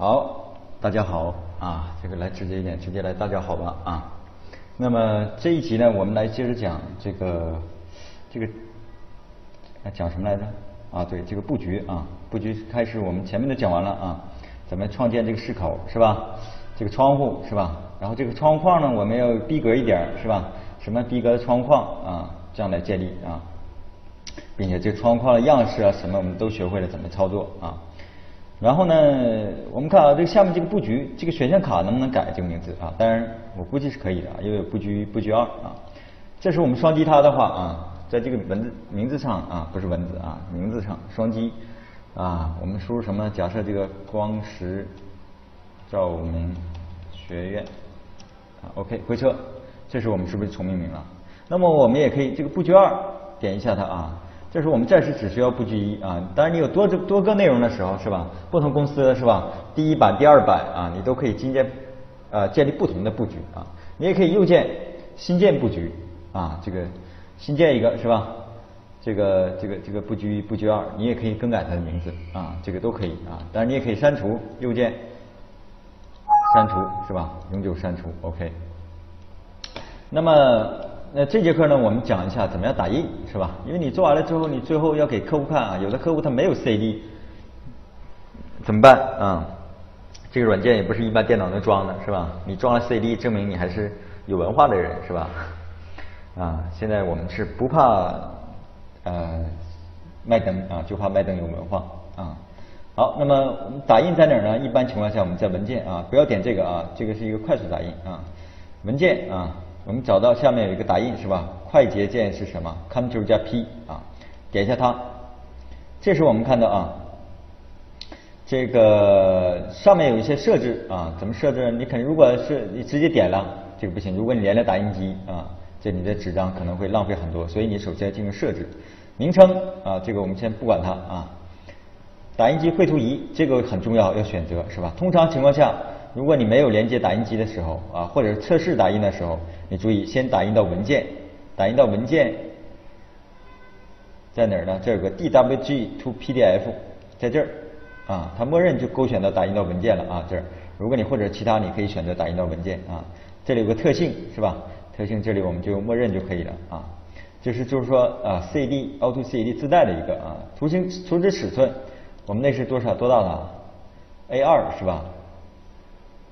好，大家好啊，这个来直接一点，直接来大家好吧啊。那么这一集呢，我们来接着讲这个这个，来讲什么来着？啊，对，这个布局啊，布局开始，我们前面都讲完了啊，怎么创建这个室口是吧？这个窗户是吧？然后这个窗框呢，我们要逼格一点是吧？什么逼格的窗框啊，这样来建立啊，并且这窗框的样式啊，什么我们都学会了怎么操作啊。然后呢，我们看啊，这个下面这个布局，这个选项卡能不能改这个名字啊？当然，我估计是可以的啊，因为布局布局二啊。这是我们双击它的话啊，在这个文字名字上啊，不是文字啊，名字上双击啊，我们输入什么？假设这个光石照明学院啊，OK，回车，这时我们是不是重命名了？那么我们也可以这个布局二点一下它啊。这是我们暂时只需要布局一啊，当然你有多多个内容的时候是吧？不同公司是吧？第一版、第二版啊，你都可以新建呃建立不同的布局啊。你也可以右键新建布局啊，这个新建一个是吧？这个这个这个布局一布局二，你也可以更改它的名字啊，这个都可以啊。当然你也可以删除，右键删除是吧？永久删除，OK。那么。那这节课呢，我们讲一下怎么样打印，是吧？因为你做完了之后，你最后要给客户看啊。有的客户他没有 CD，怎么办啊？这个软件也不是一般电脑能装的，是吧？你装了 CD，证明你还是有文化的人，是吧？啊，现在我们是不怕呃麦登啊，就怕麦登有文化啊。好，那么打印在哪儿呢？一般情况下我们在文件啊，不要点这个啊，这个是一个快速打印啊，文件啊。我们找到下面有一个打印是吧？快捷键是什么？Ctrl 加 P 啊，点一下它。这时候我们看到啊，这个上面有一些设置啊，怎么设置？你肯如果是你直接点了，这个不行。如果你连了打印机啊，这你的纸张可能会浪费很多，所以你首先要进行设置。名称啊，这个我们先不管它啊。打印机绘图仪这个很重要，要选择是吧？通常情况下。如果你没有连接打印机的时候啊，或者是测试打印的时候，你注意先打印到文件，打印到文件在哪儿呢？这有个 DWG to PDF，在这儿啊，它默认就勾选到打印到文件了啊。这儿，如果你或者其他，你可以选择打印到文件啊。这里有个特性是吧？特性这里我们就默认就可以了啊。就是就是说啊 CD，auto CAD 自带的一个啊，图形图纸尺寸，我们那是多少多大的？A 二是吧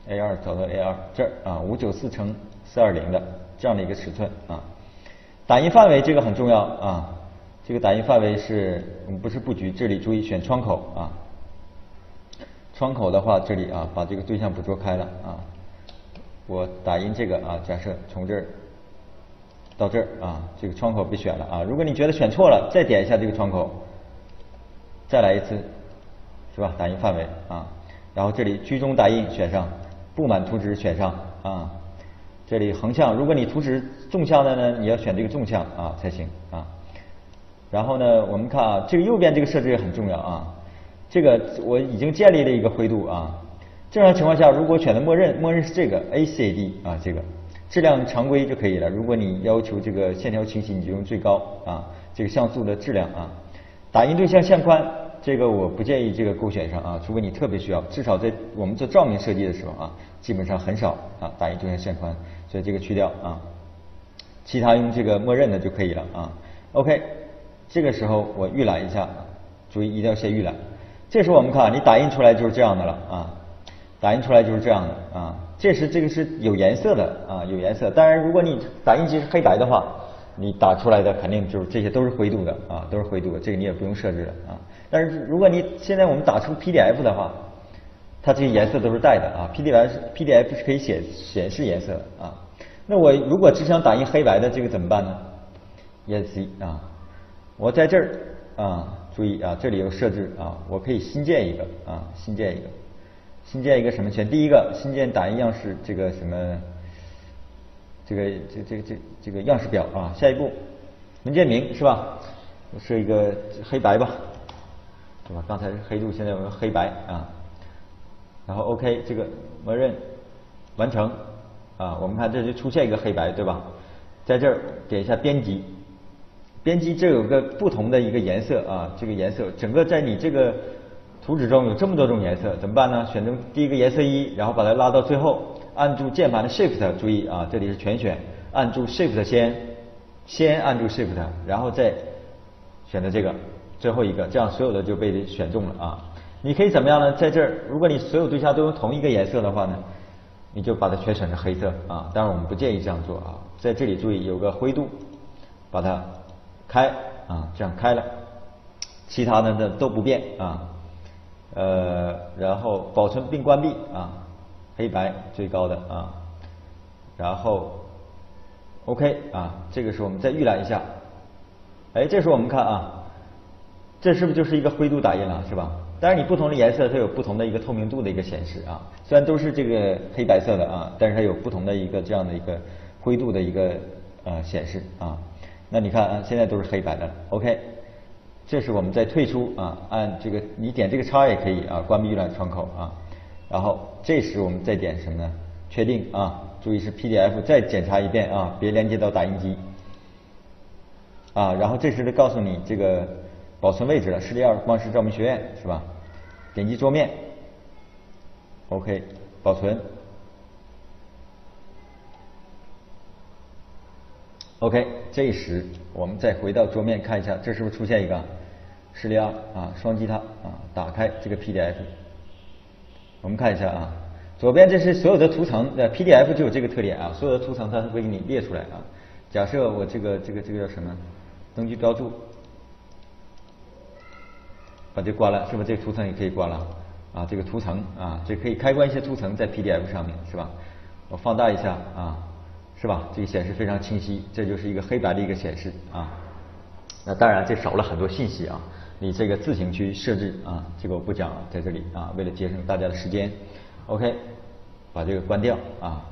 ？A 二找到 A 二这儿啊，五九四乘四二零的这样的一个尺寸啊。打印范围这个很重要啊，这个打印范围是我们不是布局，这里注意选窗口啊。窗口的话，这里啊把这个对象捕捉开了啊。我打印这个啊，假设从这儿到这儿啊，这个窗口被选了啊。如果你觉得选错了，再点一下这个窗口，再来一次，是吧？打印范围啊，然后这里居中打印选上。布满图纸选上啊，这里横向，如果你图纸纵向的呢，你要选这个纵向啊才行啊。然后呢，我们看啊，这个右边这个设置也很重要啊。这个我已经建立了一个灰度啊。正常情况下，如果选的默认，默认是这个 ACD 啊，这个质量常规就可以了。如果你要求这个线条清晰，你就用最高啊，这个像素的质量啊。打印对象线宽。这个我不建议这个勾选上啊，除非你特别需要。至少在我们做照明设计的时候啊，基本上很少啊打印对象线宽，所以这个去掉啊。其他用这个默认的就可以了啊。OK，这个时候我预览一下，注意一定要先预览。这时候我们看，你打印出来就是这样的了啊，打印出来就是这样的啊。这是这个是有颜色的啊，有颜色。当然，如果你打印机是黑白的话，你打出来的肯定就是这些都是灰度的啊，都是灰度的，这个你也不用设置了啊。但是如果你现在我们打出 PDF 的话，它这些颜色都是带的啊，PDF PDF 是可以显显示颜色的啊。那我如果只想打印黑白的这个怎么办呢？ESC 啊，我在这儿啊，注意啊，这里有设置啊，我可以新建一个啊，新建一个，新建一个什么选第一个新建打印样式这个什么，这个这这这这个样式表啊，下一步文件名是吧？设一个黑白吧。对吧？刚才是黑度，现在我们黑白啊。然后 OK，这个默认完成啊。我们看这就出现一个黑白，对吧？在这儿点一下编辑，编辑这有个不同的一个颜色啊。这个颜色整个在你这个图纸中有这么多种颜色，怎么办呢？选中第一个颜色一，然后把它拉到最后，按住键盘的 Shift，注意啊，这里是全选，按住 Shift 先，先按住 Shift，然后再选择这个最后一个，这样所有的就被选中了啊。你可以怎么样呢？在这儿，如果你所有对象都用同一个颜色的话呢，你就把它全选成黑色啊。当然我们不建议这样做啊。在这里注意有个灰度，把它开啊，这样开了，其他的呢都不变啊。呃，然后保存并关闭啊，黑白最高的啊，然后 OK 啊，这个时候我们再预览一下，哎，这时候我们看啊，这是不是就是一个灰度打印了，是吧？当然你不同的颜色它有不同的一个透明度的一个显示啊，虽然都是这个黑白色的啊，但是它有不同的一个这样的一个灰度的一个呃显示啊。那你看啊，现在都是黑白的，OK。这是我们在退出啊，按这个你点这个叉也可以啊，关闭预览窗口啊。然后这时我们再点什么呢？确定啊，注意是 PDF，再检查一遍啊，别连接到打印机啊。然后这时就告诉你这个保存位置了，十里二光石照明学院是吧？点击桌面，OK，保存，OK。这时我们再回到桌面看一下，这是不是出现一个？十里二啊，双击它啊，打开这个 PDF，我们看一下啊，左边这是所有的图层，呃，PDF 就有这个特点啊，所有的图层它会给你列出来啊。假设我这个这个这个叫什么？登记标注，把这关了，是不是这个图层也可以关了？啊，这个图层啊，这可以开关一些图层在 PDF 上面，是吧？我放大一下啊，是吧？这个显示非常清晰，这就是一个黑白的一个显示啊。那当然这少了很多信息啊。你这个自行去设置啊，这个我不讲了，在这里啊，为了节省大家的时间，OK，把这个关掉啊。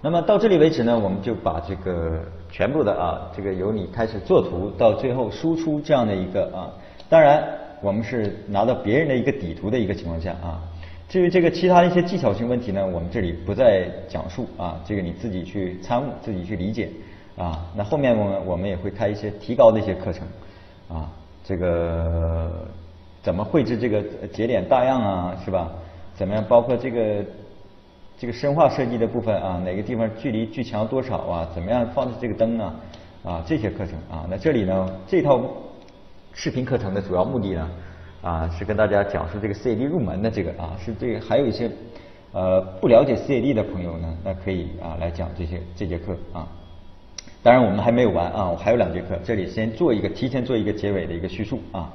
那么到这里为止呢，我们就把这个全部的啊，这个由你开始作图到最后输出这样的一个啊，当然我们是拿到别人的一个底图的一个情况下啊。至于这个其他一些技巧性问题呢，我们这里不再讲述啊，这个你自己去参悟，自己去理解啊。那后面我们我们也会开一些提高的一些课程。啊，这个怎么绘制这个节点大样啊，是吧？怎么样？包括这个这个深化设计的部分啊，哪个地方距离距墙多少啊？怎么样放置这个灯啊？啊，这些课程啊，那这里呢，这套视频课程的主要目的呢，啊，是跟大家讲述这个 CAD 入门的这个啊，是对还有一些呃不了解 CAD 的朋友呢，那可以啊来讲这些这节课啊。当然我们还没有完啊，我还有两节课，这里先做一个提前做一个结尾的一个叙述啊，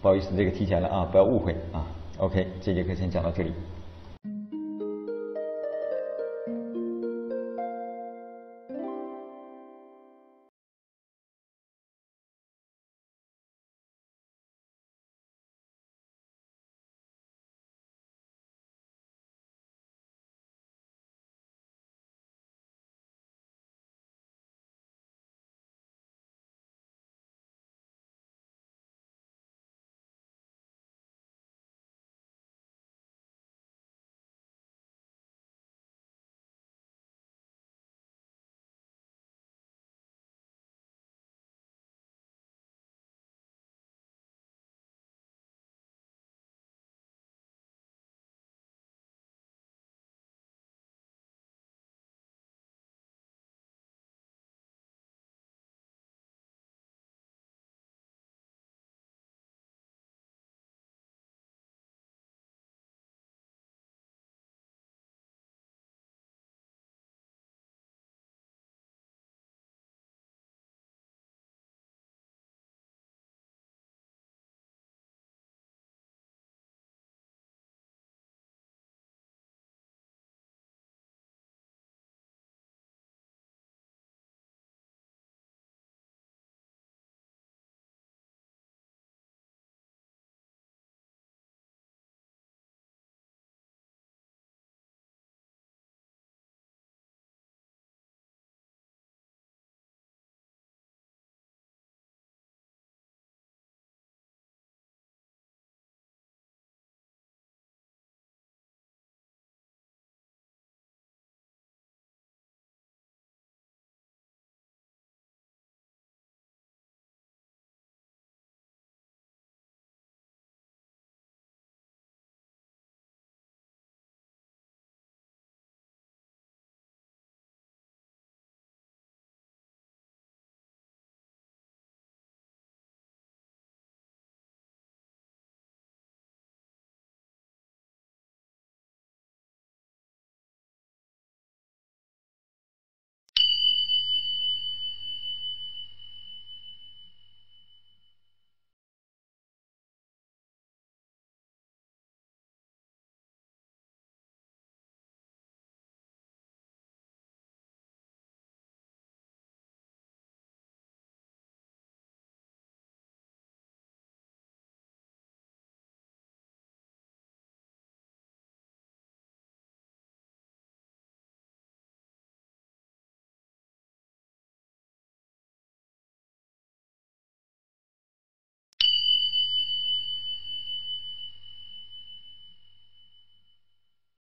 不好意思，这个提前了啊，不要误会啊。OK，这节课先讲到这里。